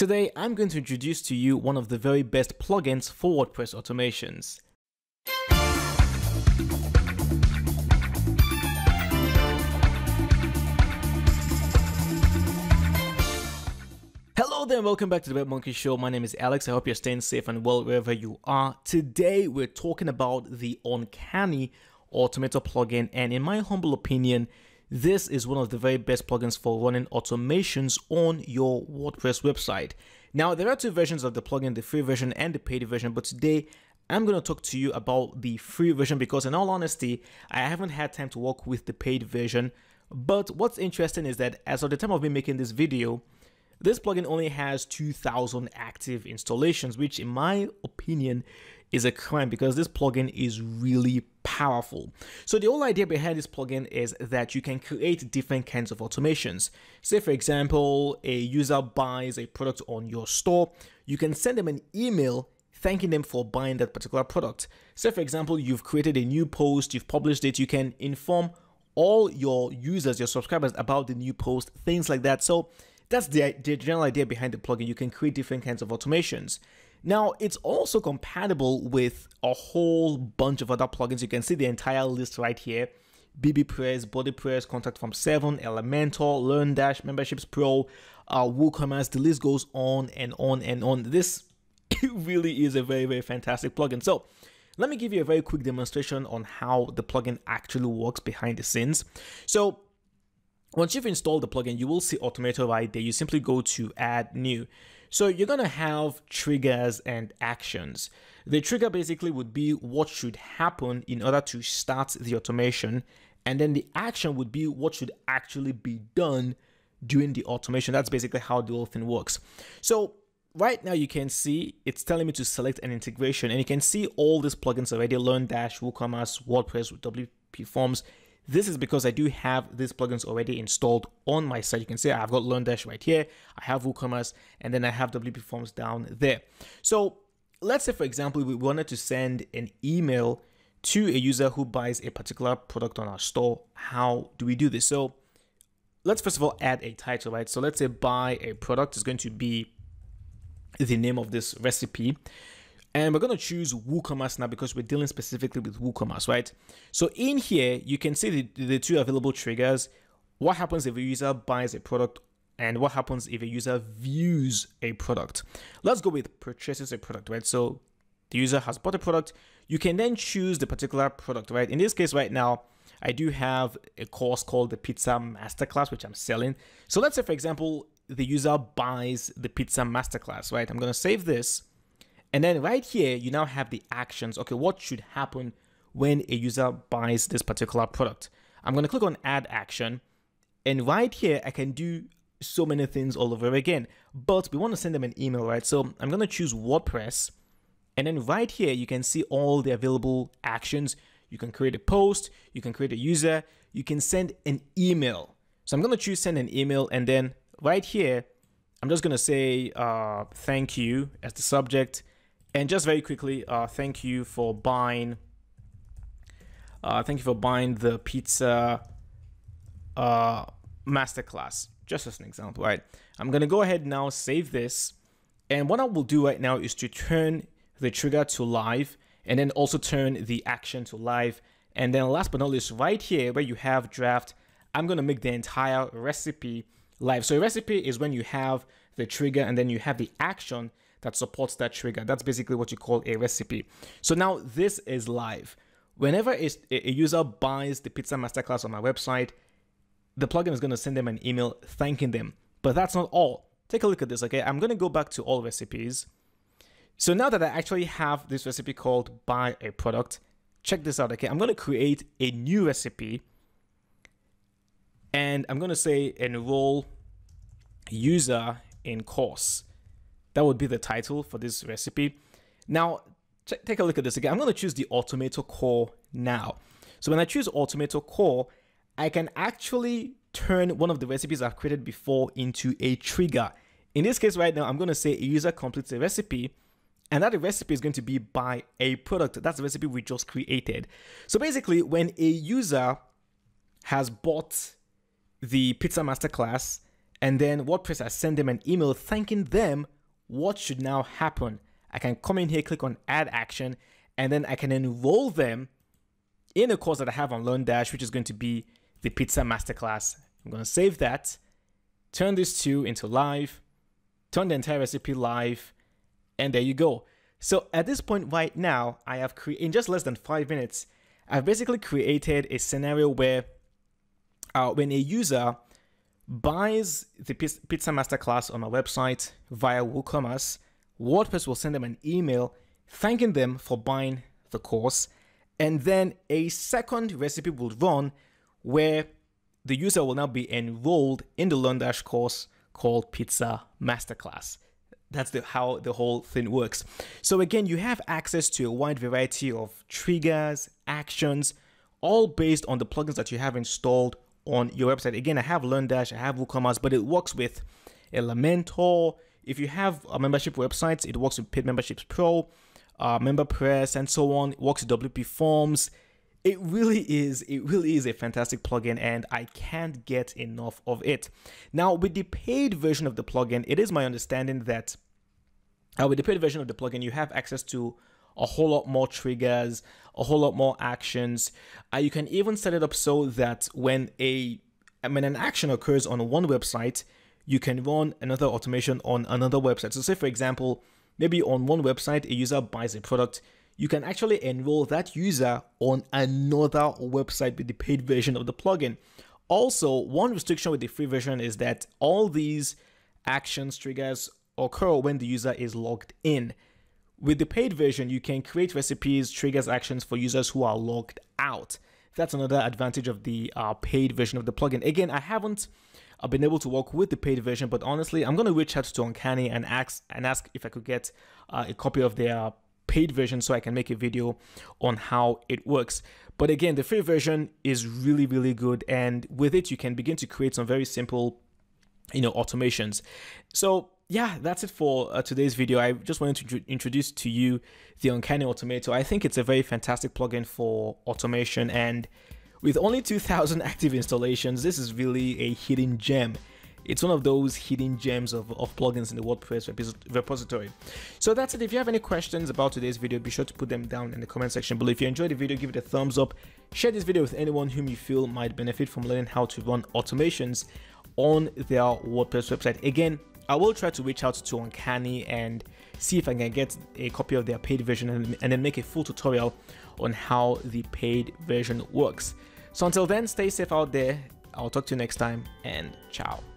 Today, I'm going to introduce to you one of the very best plugins for WordPress automations. Hello there and welcome back to the Web Monkey Show. My name is Alex. I hope you're staying safe and well wherever you are. Today, we're talking about the Uncanny Automator plugin, and in my humble opinion, this is one of the very best plugins for running automations on your WordPress website. Now, there are two versions of the plugin, the free version and the paid version, but today I'm going to talk to you about the free version because in all honesty, I haven't had time to work with the paid version. But what's interesting is that as of the time of me making this video, this plugin only has 2000 active installations, which in my opinion is a crime because this plugin is really powerful. So the whole idea behind this plugin is that you can create different kinds of automations. Say for example, a user buys a product on your store, you can send them an email thanking them for buying that particular product. Say for example, you've created a new post, you've published it, you can inform all your users, your subscribers about the new post, things like that. So that's the, the general idea behind the plugin. You can create different kinds of automations. Now, it's also compatible with a whole bunch of other plugins. You can see the entire list right here. bbPress, BuddyPress, Contact Form 7, Elementor, LearnDash, Memberships Pro, uh, WooCommerce, the list goes on and on and on. This really is a very, very fantastic plugin. So let me give you a very quick demonstration on how the plugin actually works behind the scenes. So once you've installed the plugin, you will see Automator right there. You simply go to add new. So you're going to have triggers and actions. The trigger basically would be what should happen in order to start the automation. And then the action would be what should actually be done during the automation. That's basically how the whole thing works. So right now you can see it's telling me to select an integration and you can see all these plugins already, LearnDash, WooCommerce, WordPress, WP Forms, this is because I do have these plugins already installed on my site. You can see I've got LearnDash right here. I have WooCommerce and then I have WP Forms down there. So let's say, for example, we wanted to send an email to a user who buys a particular product on our store. How do we do this? So let's first of all add a title, right? So let's say buy a product is going to be the name of this recipe. And we're going to choose WooCommerce now because we're dealing specifically with WooCommerce, right? So in here, you can see the, the two available triggers. What happens if a user buys a product and what happens if a user views a product? Let's go with purchases a product, right? So the user has bought a product. You can then choose the particular product, right? In this case right now, I do have a course called the Pizza Masterclass, which I'm selling. So let's say, for example, the user buys the Pizza Masterclass, right? I'm going to save this and then right here, you now have the actions. Okay, what should happen when a user buys this particular product? I'm going to click on add action. And right here, I can do so many things all over again. But we want to send them an email, right? So I'm going to choose WordPress. And then right here, you can see all the available actions. You can create a post, you can create a user, you can send an email. So I'm going to choose send an email. And then right here, I'm just going to say uh, thank you as the subject. And just very quickly, uh, thank you for buying. Uh, thank you for buying the pizza uh, masterclass. Just as an example, right? I'm gonna go ahead now, save this, and what I will do right now is to turn the trigger to live, and then also turn the action to live, and then last but not least, right here where you have draft, I'm gonna make the entire recipe live. So a recipe is when you have the trigger and then you have the action that supports that trigger. That's basically what you call a recipe. So now this is live. Whenever a, user buys the Pizza Masterclass on my website, the plugin is going to send them an email thanking them. But that's not all. Take a look at this, okay? I'm going to go back to all recipes. So now that I actually have this recipe called buy a product, check this out, okay? I'm going to create a new recipe and I'm going to say enroll user in course. That would be the title for this recipe. Now, take a look at this again. I'm going to choose the Automator Core now. So when I choose Automator Core, I can actually turn one of the recipes I've created before into a trigger. In this case right now, I'm going to say a user completes a recipe and that recipe is going to be buy a product. That's the recipe we just created. So basically, when a user has bought the Pizza Masterclass And then WordPress, has sent them an email thanking them what should now happen. I can come in here, click on add action, and then I can enroll them in a course that I have on LearnDash, which is going to be the Pizza Masterclass. I'm going to save that, turn this to into live, turn the entire recipe live, and there you go. So at this point right now, I have created in just less than five minutes, I've basically created a scenario where uh, when a user buys the Pizza Masterclass on my website via WooCommerce, WordPress will send them an email thanking them for buying the course, and then a second recipe will run where the user will now be enrolled in the LearnDash course called Pizza Masterclass. That's the, how the whole thing works. So again, you have access to a wide variety of triggers, actions, all based on the plugins that you have installed on your website. Again, I have LearnDash, I have WooCommerce, but it works with Elementor. If you have a membership website, it works with Paid Memberships Pro, uh, MemberPress, and so on. It works with WP Forms. It really is, it really is a fantastic plugin and I can't get enough of it. Now with the paid version of the plugin, it is my understanding that uh, with the paid version of the plugin, you have access to a whole lot more triggers, a whole lot more actions. Uh, you can even set it up so that when a when an action occurs on one website, you can run another automation on another website. So say for example, maybe on one website a user buys a product, you can actually enroll that user on another website with the paid version of the plugin. Also, one restriction with the free version is that all these actions triggers occur when the user is logged in. With the paid version, you can create recipes, triggers, actions for users who are logged out. That's another advantage of the uh, paid version of the plugin. Again, I haven't uh, been able to work with the paid version, but honestly, I'm going to reach out to Uncanny and ask and ask if I could get uh, a copy of their paid version so I can make a video on how it works. But again, the free version is really, really good. And with it, you can begin to create some very simple, you know, automations. So yeah, that's it for uh, today's video. I just wanted to introduce to you the Uncanny Automator. I think it's a very fantastic plugin for automation and with only 2000 active installations, this is really a hidden gem it's one of those hidden gems of, of plugins in the WordPress repository. So that's it. If you have any questions about today's video, be sure to put them down in the comment section below. If you enjoyed the video, give it a thumbs up. Share this video with anyone whom you feel might benefit from learning how to run automations on their WordPress website. Again, I will try to reach out to Uncanny and see if I can get a copy of their paid version and, and then make a full tutorial on how the paid version works. So until then, stay safe out there. I'll talk to you next time and ciao.